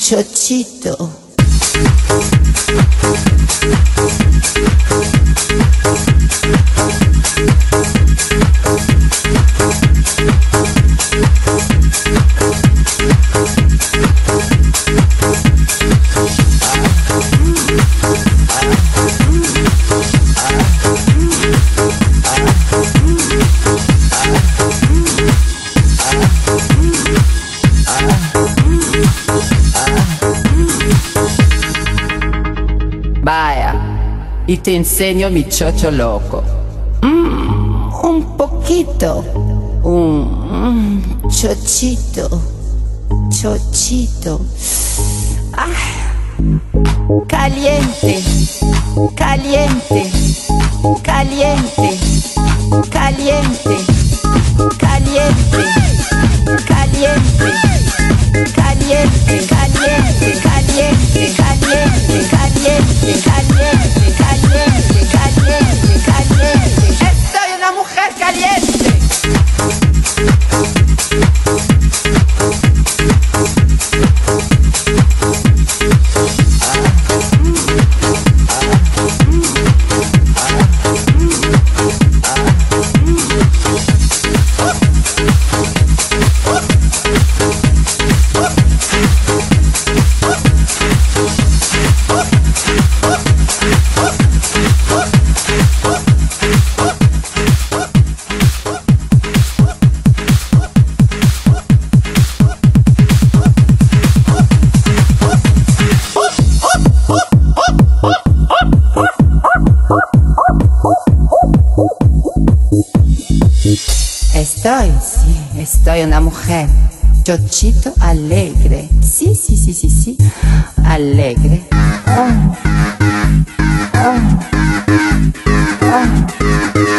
Chochito. Vaya, y te enseño mi chocho loco. Mm, un poquito. Un mm, chochito. Chochito. Ah, caliente. Caliente. Caliente. Caliente. Estoy una mujer. Chochito alegre. Sí, sí, sí, sí, sí. Alegre. Oh. Oh. Oh.